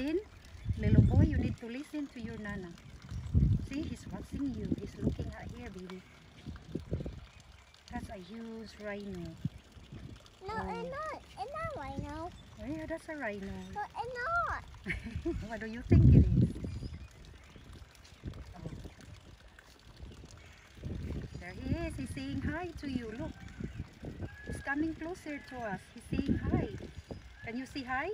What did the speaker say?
listen. Little boy, you need to listen to your nana. See, he's watching you. He's looking at here, baby. That's a huge rhino. No, Oh. it's not. It's not a rhino. Oh yeah, that's a rhino. No, it's not. what do you think it is? Oh. There he is. He's saying hi to you. Look. He's coming closer to us. He's saying hi. Can you say hi?